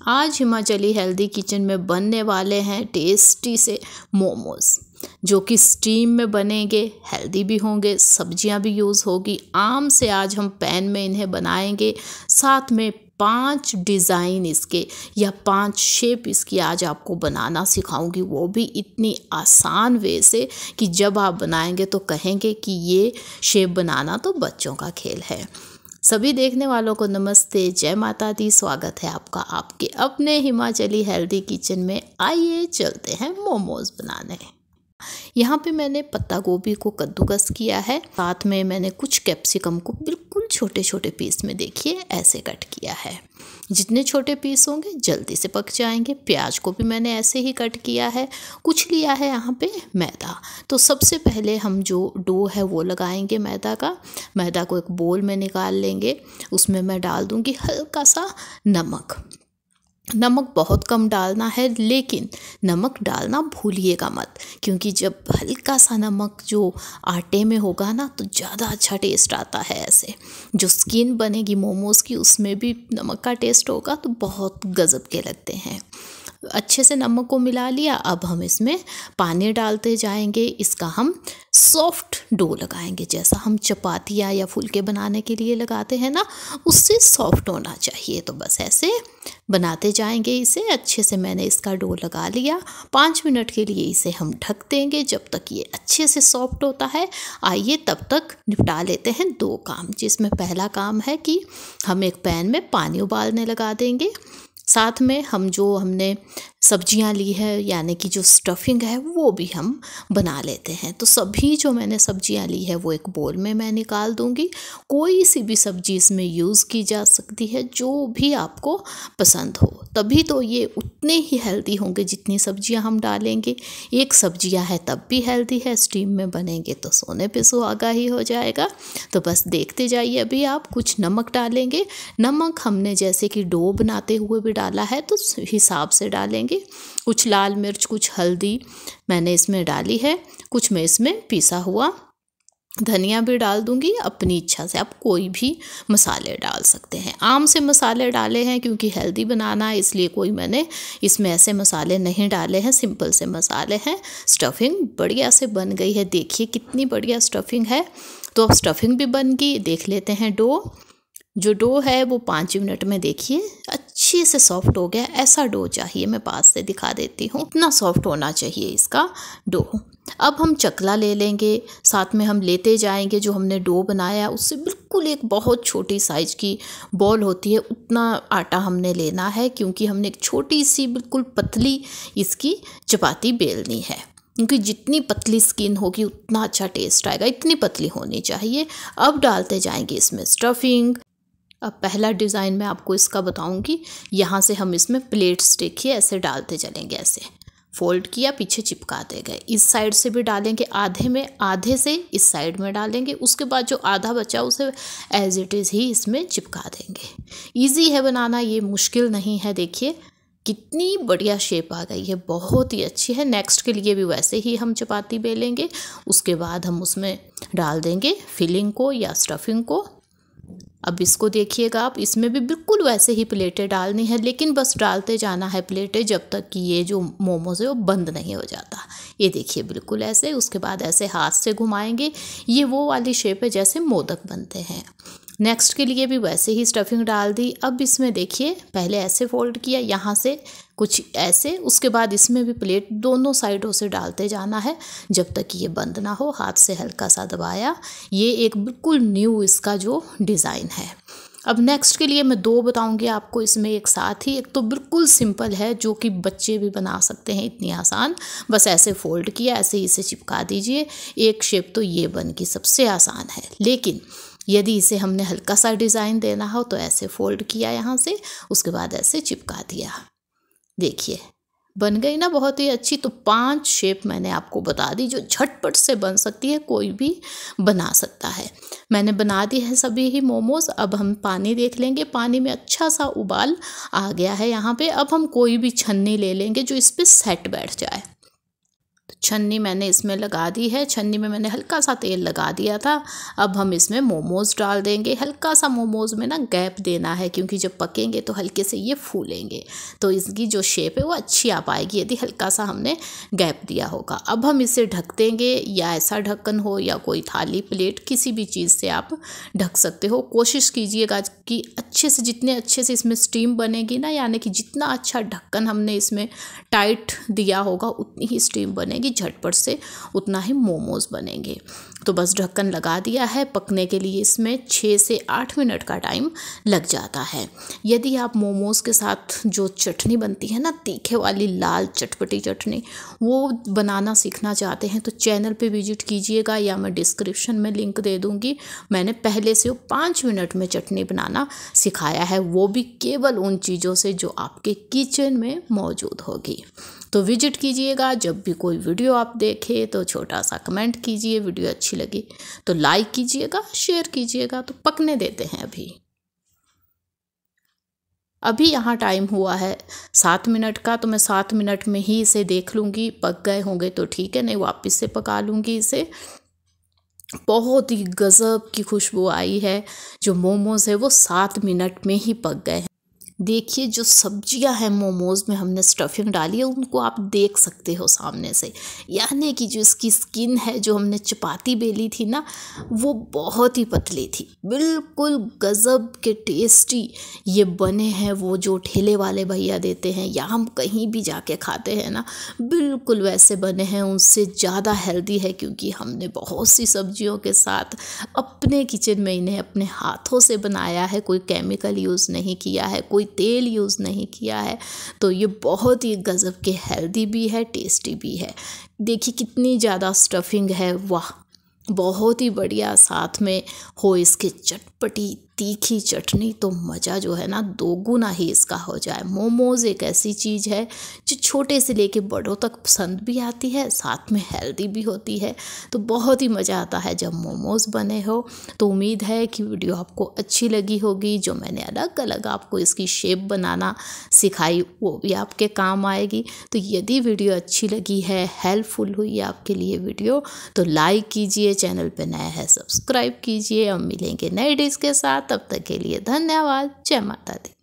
आज Himachali healthy kitchen में बनने वाले हैं टेस्टी से मोमोज़, जो कि स्टीम में बनेंगे, हेल्दी भी होंगे, सब्ज़ियाँ भी यूज़ होगी। आम से आज हम पैन में इन्हें बनाएँगे, साथ में पाँच डिज़ाइन इसके, या पाँच शेप इसकी आज आपको बनाना सिखाऊँगी। वो भी इतनी आसान वे से कि जब आप बनाएँगे तो कहेंगे कि ये शेप बनाना तो बच्चों का खेल है। सभी देखने वालों को नमस्ते, जय माता दी। स्वागत है आपका आपके अपने हिमाचली हेल्दी किचन में। आइए चलते हैं मोमोज बनाने। यहाँ पे मैंने पत्ता गोभी को कद्दूकस किया है। साथ में मैंने कुछ कैप्सिकम को बिल्कुल छोटे छोटे पीस में देखिए, ऐसे कट किया है। जितने छोटे पीस होंगे, जल्दी से पक जाएँगे। प्याज को भी मैंने ऐसे ही कट किया है। कुछ लिया है यहाँ पे मैदा। तो सबसे पहले हम जो डो है, वो लगाएँगे मैदा का। मैदा को एक बोल में निकाल लेंगे। उसमें मैं डाल दूँगी हल्का सा नमक। नमक बहुत कम डालना है, लेकिन नमक डालना भूलिएगा मत, क्योंकि जब हल्का सा नमक जो आटे में होगा ना तो ज़्यादा अच्छा टेस्ट आता है ऐसे। जो स्किन बनेगी, मोमोज़ की, उसमें भी नमक का टेस्ट होगा तो बहुत गज़ब के लगते हैं। अच्छे से नमक को मिला लिया। अब हम इसमें पानी डालते जाएँगे। इसका हम सॉफ्ट डो लगाएँगे। जैसा हम चपातियाँ या फुलके बनाने के लिए लगाते हैं ना, उससे सॉफ्ट होना चाहिए। तो बस ऐसे बनाते जाएँगे इसे। अच्छे से मैंने इसका डो लगा लिया। पाँच मिनट के लिए इसे हम ढक देंगे। जब तक ये अच्छे से सॉफ्ट होता है, आइए तब तक निपटा लेते हैं दो काम। जिसमें पहला काम है कि हम एक पैन में पानी उबालने लगा देंगे। साथ में हम जो हमने सब्ज़ियाँ ली है, यानी कि जो स्टफिंग है, वो भी हम बना लेते हैं। तो सभी जो मैंने सब्ज़ियाँ ली है, वो एक बोल में मैं निकाल दूँगी। कोई सी भी सब्ज़ी इसमें यूज़ की जा सकती है, जो भी आपको पसंद हो। तभी तो ये उतने ही हेल्दी होंगे जितनी सब्ज़ियाँ हम डालेंगे। एक सब्ज़ियाँ है, तब भी हेल्दी है स्टीम में बनेंगे तो सोने पे सुहागा ही हो जाएगा। तो बस देखते जाइए अभी आप, कुछ नमक डालेंगे। नमक हमने जैसे कि डो बनाते हुए भी डाला है तो हिसाब से डालेंगे। कुछ लाल मिर्च, कुछ हल्दी मैंने इसमें डाली है। कुछ मैं इसमें पीसा हुआ धनिया भी डाल दूँगी। अपनी इच्छा से आप कोई भी मसाले डाल सकते हैं। आम से मसाले डाले हैं क्योंकि हेल्दी बनाना है, इसलिए कोई मैंने इसमें ऐसे मसाले नहीं डाले हैं। सिंपल से मसाले हैं। स्टफिंग बढ़िया से बन गई है। देखिए कितनी बढ़िया स्टफिंग है। तो अब स्टफिंग भी बन गई। देख लेते हैं डो। जो डो है वो पाँच मिनट में देखिए अच्छे से सॉफ्ट हो गया, ऐसा डो चाहिए, मैं पास से दिखा देती हूँ। इतना सॉफ्ट होना चाहिए इसका डो। अब हम चकला ले लेंगे, साथ में हम लेते जाएँगे जो हमने डो बनाया, उससे बिल्कुल एक बहुत छोटी साइज़ की बॉल होती है, उतना आटा हमने लेना है, क्योंकि हमने एक छोटी सी बिल्कुल पतली इसकी चपाती बेलनी है। क्योंकि जितनी पतली स्किन होगी, उतना अच्छा टेस्ट आएगा, इतनी पतली होनी चाहिए। अब डालते जाएँगे इसमें स्टफिंग अब पहला डिज़ाइन मैं आपको इसका बताऊँगी। यहाँ से हम इसमें प्लेट्स देखिए, ऐसे डालते चलेंगे, ऐसे। फोल्ड किया, पीछे चिपकाते गए। इस साइड से भी डालेंगे आधे में, आधे से इस साइड में डालेंगे। उसके बाद जो आधा बचा, उसे एज इट इज़ ही इसमें चिपका देंगे। इजी है बनाना, ये मुश्किल नहीं है। देखिए, कितनी बढ़िया शेप आ गई है। बहुत ही अच्छी है। नेक्स्ट के लिए भी वैसे ही हम चपाती बेलेंगे। उसके बाद हम उसमें डाल देंगे फिलिंग को या स्टफिंग को। अब इसको देखिएगा आप, इसमें भी बिल्कुल वैसे ही प्लेटें डालनी है, लेकिन बस डालते जाना है प्लेटें जब तक कि ये जो मोमोज़ है वो बंद नहीं हो जाता। ये देखिए बिल्कुल ऐसे, उसके बाद ऐसे हाथ से घुमाएँगे। ये वो वाली शेप है जैसे मोदक बनते हैं। नेक्स्ट के लिए भी वैसे ही स्टफिंग डाल दी। अब इसमें देखिए, पहले ऐसे फोल्ड किया, यहाँ से कुछ ऐसे, उसके बाद इसमें भी प्लेट दोनों साइडों से डालते जाना है, जब तक ये बंद ना हो, हाथ से हल्का सा दबाया। ये एक बिल्कुल न्यू इसका जो डिज़ाइन है। अब नेक्स्ट के लिए मैं दो बताऊँगी आपको इसमें एक साथ ही। एक तो बिल्कुल सिंपल है, जो कि बच्चे भी बना सकते हैं इतनी आसान। बस ऐसे फोल्ड किया, ऐसे ही इसे चिपका दीजिए। एक शेप तो ये बन की सबसे आसान है। लेकिन यदि इसे हमने हल्का सा डिज़ाइन देना हो तो ऐसे फोल्ड किया यहाँ से, उसके बाद ऐसे चिपका दिया। देखिए, बन गई ना बहुत ही अच्छी तो पाँच शेप मैंने आपको बता दी जो झटपट से बन सकती है, कोई भी बना सकता है। मैंने बना दी है सभी ही मोमोज, अब हम पानी देख लेंगे। पानी में अच्छा सा उबाल आ गया है यहाँ पे, अब हम कोई भी छन्नी ले लेंगे जो इस पर सेट बैठ जाए। तो छन्नी मैंने इसमें लगा दी है। छन्नी में मैंने हल्का सा तेल लगा दिया था। अब हम इसमें मोमोज़ डाल देंगे। हल्का सा मोमोज़ में ना गैप देना है, क्योंकि जब पकेंगे तो हल्के से ये फूलेंगे। तो इसकी जो शेप है वो अच्छी आ पाएगी, यदि हल्का सा हमने गैप दिया होगा। अब हम इसे ढक देंगे, या ऐसा ढक्कन हो, या कोई थाली, प्लेट, किसी भी चीज़ से आप ढक सकते हो। कोशिश कीजिएगा कि अच्छे से, जितने अच्छे से इसमें स्टीम बनेगी ना, यानी कि जितना अच्छा ढक्कन हमने इसमें टाइट दिया होगा, उतनी ही स्टीम बनेगी। झटपट से उतना ही मोमोज़ बनेंगे। तो बस ढक्कन लगा दिया है। पकने के लिए इसमें छः से आठ मिनट का टाइम लग जाता है। यदि आप मोमोज़ के साथ जो चटनी बनती है ना, तीखे वाली, लाल, चटपटी चटनी, वो बनाना सीखना चाहते हैं तो चैनल पे विज़िट कीजिएगा या मैं डिस्क्रिप्शन में लिंक दे दूँगी। मैंने पहले से वो पाँच मिनट में चटनी बनाना सिखाया है। वो भी केवल उन चीज़ों से जो आपके किचन में मौजूद होगी। तो विज़िट कीजिएगा। जब भी कोई वीडियो आप देखें तो छोटा सा कमेंट कीजिए। वीडियो अच्छी लगी। तो लाइक कीजिएगा शेयर कीजिएगा तो पकने देते हैं अभी। अभी यहाँ टाइम हुआ है सात मिनट का तो मैं सात मिनट में ही इसे देख लूँगी। पक गए होंगे तो ठीक है, नहीं वापस से पका लूँगी इसे। बहुत ही गज़ब की खुशबू आई है। जो मोमोज़ है वो सात मिनट में ही पक गए हैं। देखिए, जो सब्ज़ियाँ हैं मोमोज़ में हमने स्टफिंग डाली है, उनको आप देख सकते हो सामने से। यानी कि जो इसकी स्किन है, जो हमने चपाती बेली थी ना, वो बहुत ही पतली थी। बिल्कुल गज़ब के टेस्टी ये बने हैं वो जो ठेले वाले भैया देते हैं, या हम कहीं भी जाके खाते हैं ना, बिल्कुल वैसे बने हैं, उनसे ज़्यादा हेल्दी है, क्योंकि हमने बहुत सी सब्जियों के साथ अपने किचन में इन्हें अपने हाथों से बनाया है, कोई केमिकल यूज़ नहीं किया है, कोई तेल यूज़ नहीं किया है तो ये बहुत ही गज़ब के हेल्दी भी है टेस्टी भी है। देखिए कितनी ज़्यादा स्टफिंग है, वाह, बहुत ही बढ़िया साथ में हो इसके चटपटी तीखी चटनी तो मज़ा जो है ना दोगुना ही इसका हो जाए। मोमोज़ एक ऐसी चीज़ है जो छोटे से लेके बड़ों तक पसंद भी आती है, साथ में हेल्दी भी होती है। तो बहुत ही मज़ा आता है जब मोमोज़ बने हो। तो उम्मीद है कि वीडियो आपको अच्छी लगी होगी। जो मैंने अलग अलग आपको इसकी शेप बनाना सिखाई, वो भी आपके काम आएगी। तो यदि वीडियो अच्छी लगी है, हेल्पफुल हुई है आपके लिए वीडियो तो लाइक कीजिए, चैनल पर नया है, सब्सक्राइब कीजिए। और मिलेंगे नए डिश के साथ। तब तक के लिए धन्यवाद। जय माता दी।